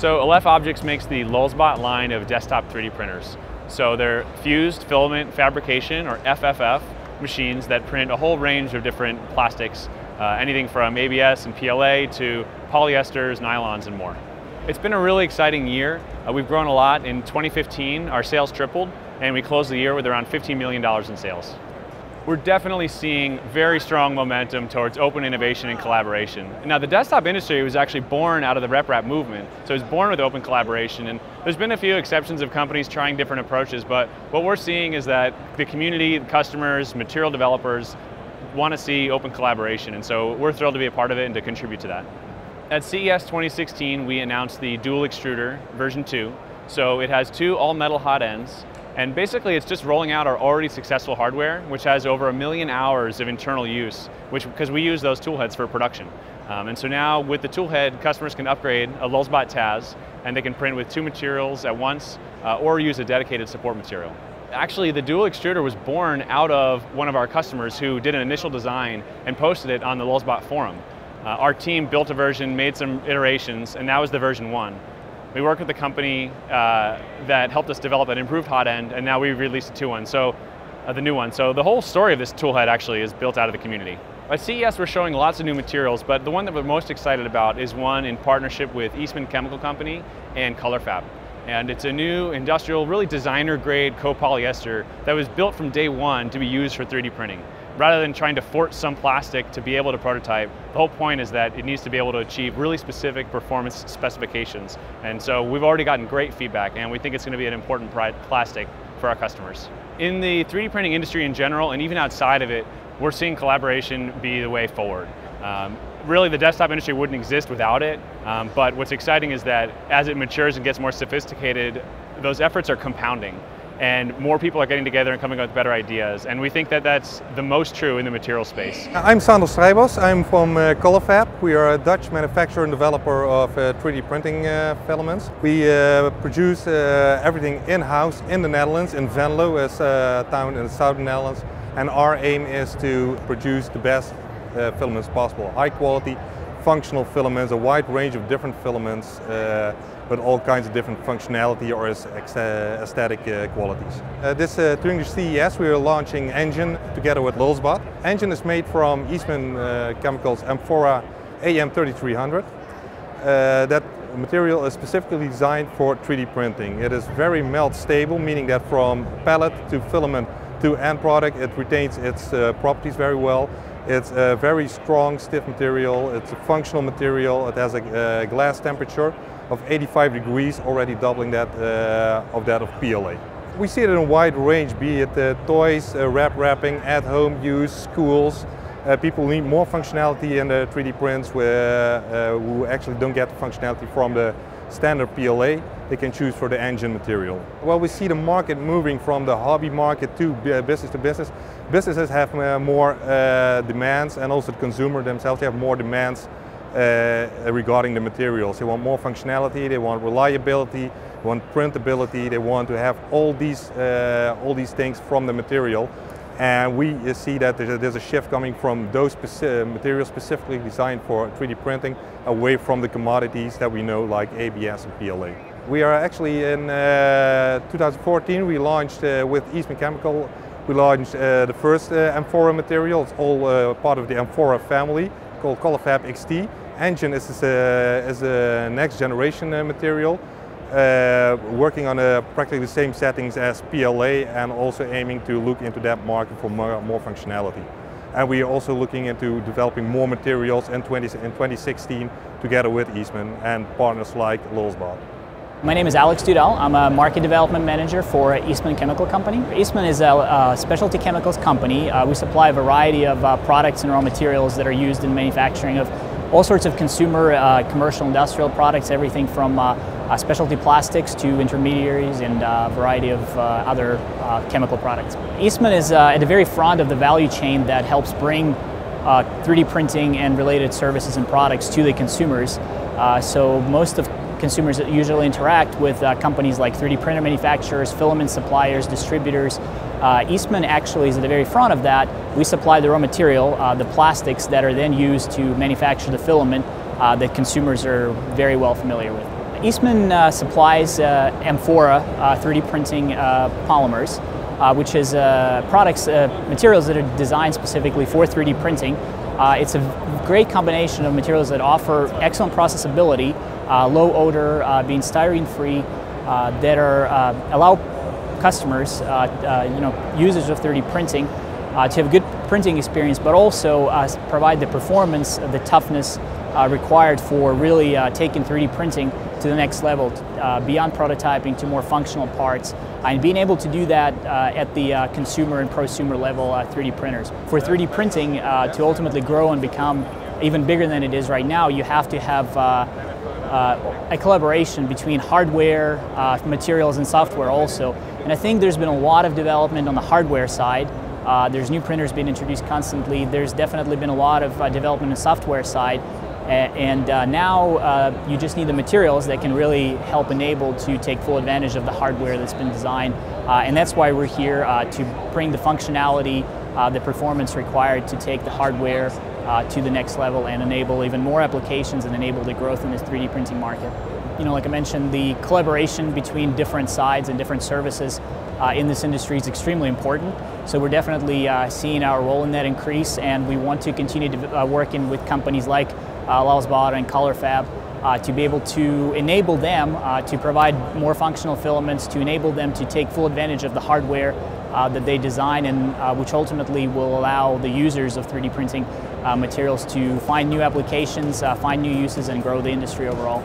So Aleph Objects makes the Lulzbot line of desktop 3D printers. So they're fused filament fabrication, or FFF, machines that print a whole range of different plastics, uh, anything from ABS and PLA to polyesters, nylons, and more. It's been a really exciting year. Uh, we've grown a lot. In 2015, our sales tripled, and we closed the year with around $15 million in sales. We're definitely seeing very strong momentum towards open innovation and collaboration. Now the desktop industry was actually born out of the RepRap movement, so it was born with open collaboration and there's been a few exceptions of companies trying different approaches, but what we're seeing is that the community, the customers, material developers want to see open collaboration and so we're thrilled to be a part of it and to contribute to that. At CES 2016 we announced the dual extruder version 2, so it has two all metal hot ends and basically it's just rolling out our already successful hardware, which has over a million hours of internal use, which because we use those toolheads for production. Um, and so now with the toolhead, customers can upgrade a Lulzbot TAZ, and they can print with two materials at once, uh, or use a dedicated support material. Actually, the dual extruder was born out of one of our customers who did an initial design and posted it on the Lulzbot forum. Uh, our team built a version, made some iterations, and that was the version one. We worked with a company uh, that helped us develop an improved hot end, and now we've released a two one, so uh, the new one. So the whole story of this toolhead actually is built out of the community. At CES, we're showing lots of new materials, but the one that we're most excited about is one in partnership with Eastman Chemical Company and colorFabb. And it's a new industrial, really designer grade copolyester that was built from day one to be used for 3D printing rather than trying to force some plastic to be able to prototype, the whole point is that it needs to be able to achieve really specific performance specifications. And so we've already gotten great feedback and we think it's going to be an important plastic for our customers. In the 3D printing industry in general, and even outside of it, we're seeing collaboration be the way forward. Um, really the desktop industry wouldn't exist without it, um, but what's exciting is that as it matures and gets more sophisticated, those efforts are compounding and more people are getting together and coming up with better ideas. And we think that that's the most true in the material space. I'm Sander Strijbos, I'm from uh, colorFabb. We are a Dutch manufacturer and developer of uh, 3D printing uh, filaments. We uh, produce uh, everything in-house in the Netherlands, in Venlo, as a uh, town in the southern Netherlands. And our aim is to produce the best filaments possible, high quality, functional filaments, a wide range of different filaments, uh, with all kinds of different functionality or uh, aesthetic uh, qualities. Uh, this uh, during the CES we are launching nGen together with Lulzbot. nGen is made from Eastman uh, Chemicals Amphora AM3300. that material is specifically designed for 3D printing. It is very melt stable, meaning that from pellet to filament to end product it retains its properties very well. It's a very strong, stiff material. It's a functional material. It has a, a glass temperature of 85 degrees, already doubling that uh, of that of PLA. We see it in a wide range, be it uh, toys, uh, wrap wrapping, at-home use, schools. Uh, people need more functionality in the 3D prints where, uh, who actually don't get the functionality from the standard PLA, they can choose for the nGen material. Well, we see the market moving from the hobby market to business to business. Businesses have uh, more uh, demands and also the consumer themselves have more demands uh, regarding the materials. They want more functionality, they want reliability, they want printability, they want to have all these, all these things from the material. And we see that there's a shift coming from those materials specifically designed for 3D printing away from the commodities that we know like ABS and PLA. We are actually in uh, 2014, we launched uh, with Eastman Chemical, we launched uh, the first uh, Amphora material. It's all uh, part of the Amphora family called colorFabb XT. nGen is a, is a next generation uh, material uh, working on a, practically the same settings as PLA and also aiming to look into that market for more, more functionality. And we are also looking into developing more materials in, 20, in 2016 together with Eastman and partners like Lulzbot. My name is Alex Dudal. I'm a market development manager for Eastman Chemical Company. Eastman is a, a specialty chemicals company. Uh, we supply a variety of uh, products and raw materials that are used in manufacturing of all sorts of consumer, uh, commercial, industrial products, everything from uh, uh, specialty plastics to intermediaries and a variety of uh, other uh, chemical products. Eastman is uh, at the very front of the value chain that helps bring 3D printing and related services and products to the consumers. so most of consumers usually interact with companies like 3D printer manufacturers, filament suppliers, distributors, uh, Eastman actually is at the very front of that. We supply the raw material, uh, the plastics that are then used to manufacture the filament uh, that consumers are very well familiar with. Eastman uh, supplies uh, Amphora 3D uh, printing uh, polymers, uh, which is products, materials that are designed specifically for 3D printing. Uh, it's a great combination of materials that offer excellent processability, uh, low odor, uh, being styrene free, that are allow customers, you know, users of 3D printing uh, to have a good printing experience, but also uh, provide the performance, the toughness uh, required for really uh, taking 3D printing to the next level, uh, beyond prototyping to more functional parts, and being able to do that uh, at the consumer and prosumer level 3D printers. For 3D printing to ultimately grow and become even bigger than it is right now, you have to have uh, a collaboration between hardware, uh, materials, and software also. And I think there's been a lot of development on the hardware side. Uh, there's new printers being introduced constantly. There's definitely been a lot of uh, development on the software side. And uh, now uh, you just need the materials that can really help enable to take full advantage of the hardware that's been designed. and that's why we're here to bring the functionality, the performance required to take the hardware uh, to the next level and enable even more applications and enable the growth in this 3D printing market. You know, like I mentioned, the collaboration between different sides and different services uh, in this industry is extremely important. So we're definitely uh, seeing our role in that increase and we want to continue to, uh, working with companies like uh, and colorFabb uh, to be able to enable them uh, to provide more functional filaments, to enable them to take full advantage of the hardware uh, that they design and uh, which ultimately will allow the users of 3D printing uh, materials to find new applications, uh, find new uses and grow the industry overall.